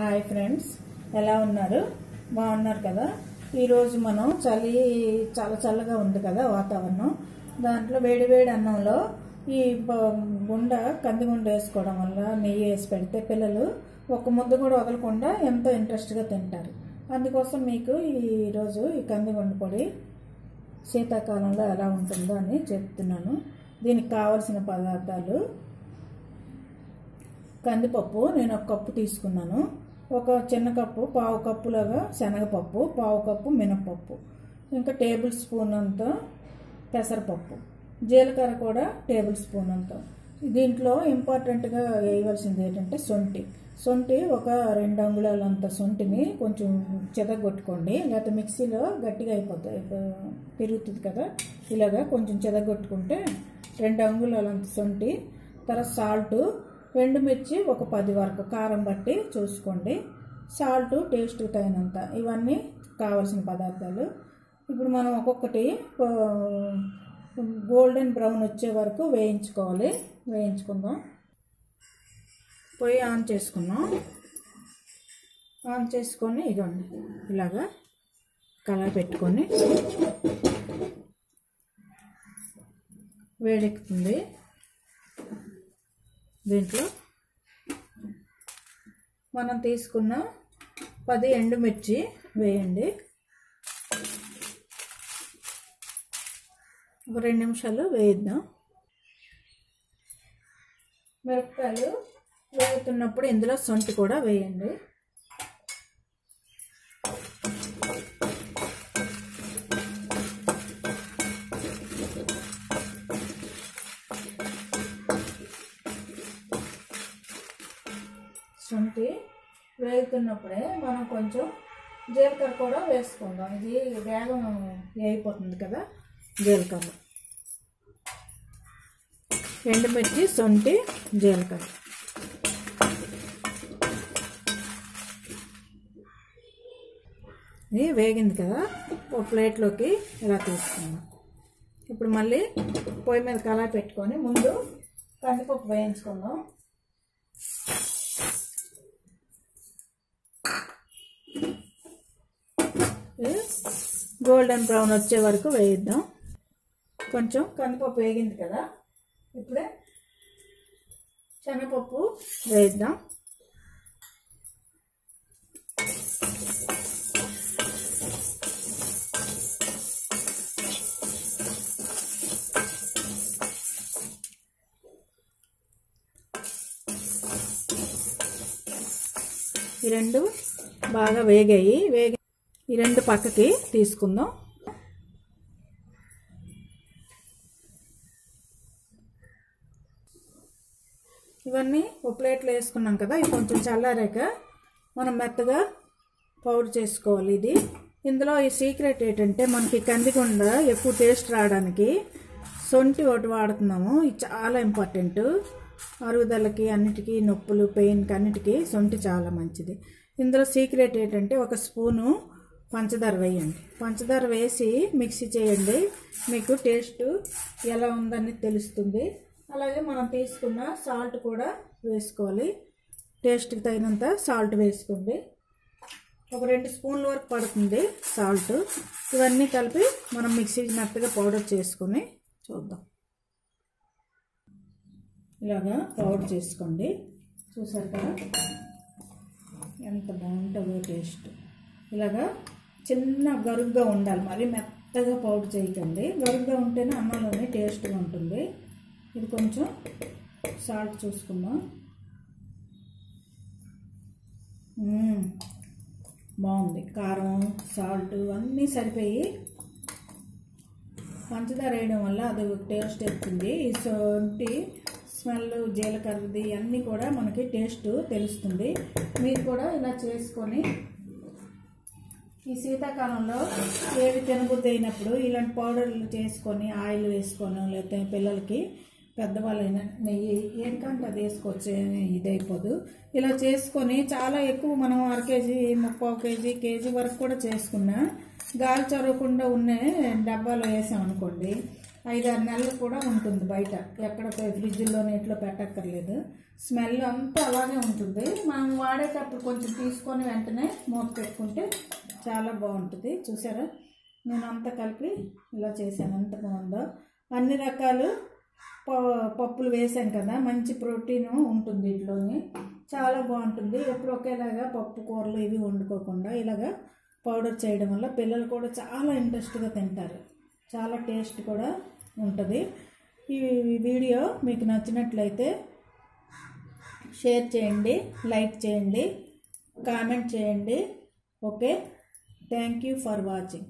Hi friends ఎలా ఉన్నారు? బాగున్నారు కదా? ఈరోజు మనం చలి చాలా చల్లగా ఉంది కదా వాతావరణం. దాంట్లో వేడి వేడి అన్నంలో ఈ గుండ కందిగుండ వేసుకోవడం వల్ల నెయ్యి వేసి పెడితే పిల్లలు ఒక ముద్ద కూడా వదలకుండా ఎంతో ఇంట్రెస్ట్గా తింటారు. అందుకోసం మీకు ఈరోజు ఈ కందిగుండ పొడి శీతాకాలంలో ఎలా ఉంటుందో అని చెప్తున్నాను. దీనికి కావలసిన పదార్థాలు కందిపప్పు నేను ఒక కప్పు తీసుకున్నాను. ఒక చిన్న కప్పు పావు కప్పులాగా శనగపప్పు పావు కప్పు మినపప్పు ఇంకా టేబుల్ స్పూన్ అంత పెసరపప్పు. జీలకర్ర కూడా టేబుల్ స్పూన్ అంత. దీంట్లో ఇంపార్టెంట్గా వేయవలసింది ఏంటంటే సొంటి. సొంటి ఒక రెండు అంగుళాలంత సొంటిని కొంచెం చెదగొట్టుకోండి. లేకపోతే మిక్సీలో గట్టిగా అయిపోతుంది పెరుగుతుంది కదా. ఇలాగా కొంచెం చెదగొట్టుకుంటే రెండు అంగుళాలంత సొంటి తర్వాత సాల్ట్ ఎండుమిర్చి ఒక పది వరకు కారం బట్టి చూసుకోండి. సాల్ట్ టేస్ట్ తగినంత. ఇవన్నీ కావలసిన పదార్థాలు. ఇప్పుడు మనం ఒక్కొక్కటి గోల్డెన్ బ్రౌన్ వచ్చే వరకు వేయించుకోవాలి. వేయించుకుందాం. పొయ్యి ఆన్ చేసుకున్నాం ఆన్ చేసుకొని ఇదిగోండి ఇలాగా కలర్ పెట్టుకొని వేడెక్కుతుంది. దీంట్లో మనం తీసుకున్న పది ఎండుమిర్చి వేయండి. ఒక రెండు నిమిషాలు వేయిద్దాం. మిరపకాయలు వేగుతున్నప్పుడు ఇందులో సొంటి కూడా వేయండి. శొంఠి వేగుతున్నప్పుడే మనం కొంచెం జీలకర్ర కూడా వేసుకుందాం. ఇది వేగం అయిపోతుంది కదా జీలకర్ర. ఎండుమిర్చి శొంఠి జీలకర్ర. ఇది వేగింది కదా ఒక ప్లేట్లోకి ఇలా తీసుకుందాం. ఇప్పుడు మళ్ళీ పొయ్యి మీద కళాయి పెట్టుకొని ముందు కందిపప్పు వేయించుకుందాం. గోల్డెన్ బ్రౌన్ వచ్చే వరకు వేయిద్దాం. కొంచెం కందిపప్పు వేగింది కదా ఇప్పుడే శనగపప్పు వేయిద్దాం. ఈ రెండు బాగా వేగాయి. వేగి ఈ రెండు పక్కకి తీసుకుందాం. ఇవన్నీ ఒక ప్లేట్లో వేసుకున్నాం కదా ఇవి కొంచెం చల్లారాక మనం మెత్తగా పౌడర్ చేసుకోవాలి ఇది. ఇందులో ఈ సీక్రెట్ ఏంటంటే మనకి కందికొండ ఎక్కువ టేస్ట్ రావడానికి సొంటి ఒకటి వాడుతున్నాము ఇది చాలా ఇంపార్టెంట్. అరుగుదలకి అన్నిటికీ నొప్పులు పెయిన్కి అన్నిటికీ సొంటి చాలా మంచిది. ఇందులో సీక్రెట్ ఏంటంటే ఒక స్పూను పంచదార వేయండి. పంచదార వేసి మిక్సీ చేయండి. మీకు టేస్ట్ ఎలా ఉందని తెలుస్తుంది. అలాగే మనం తీసుకున్న సాల్ట్ కూడా వేసుకోవాలి. టేస్ట్కి తగినంత సాల్ట్ వేసుకోండి. ఒక రెండు స్పూన్ల వరకు పడుతుంది సాల్ట్. ఇవన్నీ కలిపి మనం మిక్సీ మెత్తగా పౌడర్ చేసుకొని చూద్దాం. ఇలాగా పౌడర్ చేసుకోండి. చూసారు కదా? ఎంత బాగుంటుందో టేస్ట్. ఇలాగా చిన్న గరుగ్గా ఉండాలి. మరి మెత్తగా పౌడర్ చేయకండి. గరుగ్గా ఉంటేనే అన్నంలోనే టేస్ట్గా ఉంటుంది. ఇది కొంచెం సాల్ట్ చూసుకుందాం. బాగుంది. కారం సాల్ట్ అన్నీ సరిపోయి పంచదార వేయడం వల్ల అది టేస్ట్ ఎక్కుతుంది ఇటువంటి స్మెల్ జీలకర్రది అన్నీ కూడా మనకి టేస్ట్ తెలుస్తుంది. మీరు కూడా ఇలా చేసుకొని ఈ శీతాకాలంలో ఏవి తినబుద్ధి అయినప్పుడు ఇలాంటి పౌడర్లు చేసుకొని ఆయిల్ వేసుకొని లేకపోతే పిల్లలకి పెద్దవాళ్ళైనా నెయ్యి ఏంటంటే అది వేసుకోవచ్చు ఇది ఇలా చేసుకొని చాలా ఎక్కువ మనం అర కేజీ ముప్పావు కేజీ కేజీ వరకు కూడా చేసుకున్నా గాలి చొరవకుండా ఉన్న డబ్బాలో వేసాం అనుకోండి ఐదారు నెలలు కూడా ఉంటుంది బయట. ఎక్కడ ఫ్రిడ్జ్లోనే ఫ్రిడ్జ్లో నీటిలో పెట్టక్కర్లేదు. స్మెల్ అంతా అలాగే ఉంటుంది. మనం వాడేటప్పుడు కొంచెం తీసుకొని వెంటనే మూత పెట్టుకుంటే చాలా బాగుంటుంది. చూసారా? నేను అంతా కలిపి ఇలా చేశాను. ఎంత బాగుందో. అన్ని రకాలు ప- పప్పులు వేసాం కదా. మంచి ప్రోటీన్ ఉంటుంది వీటిలోని చాలా బాగుంటుంది. ఎప్పుడు ఒకేలాగా పప్పు కూరలు ఇవి వండుకోకుండా ఇలాగా పౌడర్ చేయడం వల్ల పిల్లలు కూడా చాలా ఇంట్రెస్ట్గా తింటారు. చాలా టేస్ట్ కూడా ఉంటుంది. ఈ వీడియో మీకు నచ్చినట్లయితే షేర్ చేయండి లైక్ చేయండి కామెంట్ చేయండి. Okay? Thank you for watching.